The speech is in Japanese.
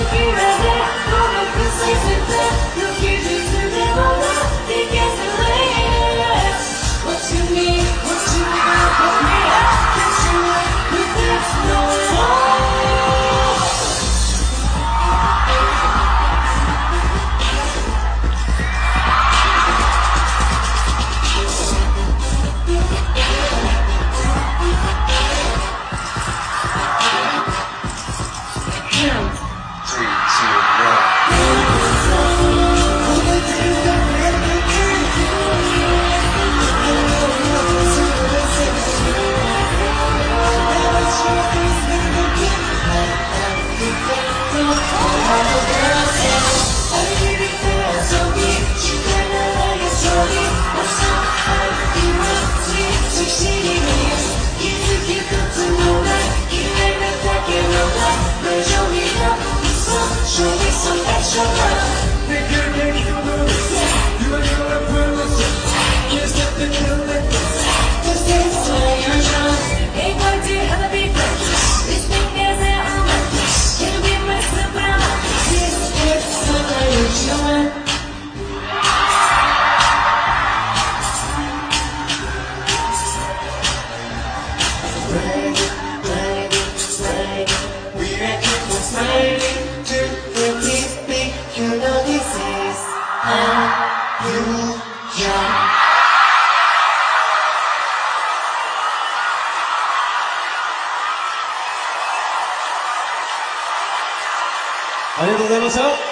Thank you. ありがとうございました。